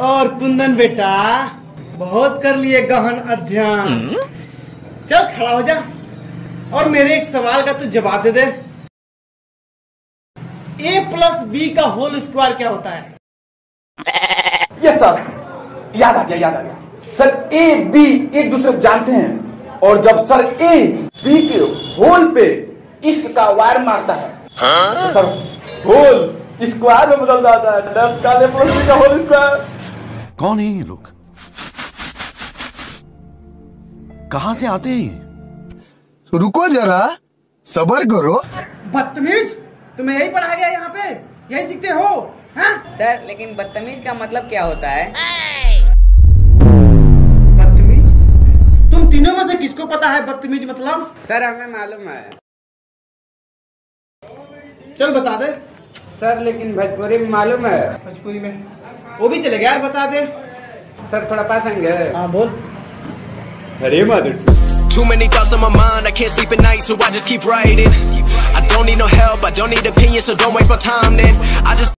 और कुंदन बेटा बहुत कर लिए गहन अध्ययन। चल खड़ा हो जा और मेरे एक सवाल का तू जवाब दे दे। ए प्लस बी का होल स्क्वायर क्या होता है? यस सर याद आ गया याद आ गया। सर ए बी एक दूसरे को जानते हैं। और जब सर ए बी के होल पे इश्क का वायर मारता है हाँ? तो सर होल स्क्वायर में बदल जाता है। का होल स्क्वायर कौन है ये लोग? कहाँ से आते हैं ये? रुको जरा सबर करो। बदतमीज तुम्हें यही पढ़ा गया यहाँ पे? यही सीखते हो हाँ? सर लेकिन बदतमीज का मतलब क्या होता है? बदतमीज? तुम तीनों में से किसको पता है बदतमीज मतलब? सर हमें मालूम है। चल बता दे। सर लेकिन भोजपुरी में मालूम है भोजपुरी में वो भी चलेगा यार बता दे सर थोड़ा पास आएँगे हाँ बोल अरे Madhav Too many thoughts on my mind, I can't sleep at night, so I just keep writing. I don't need no help, I don't need opinions, so don't waste my time then. I just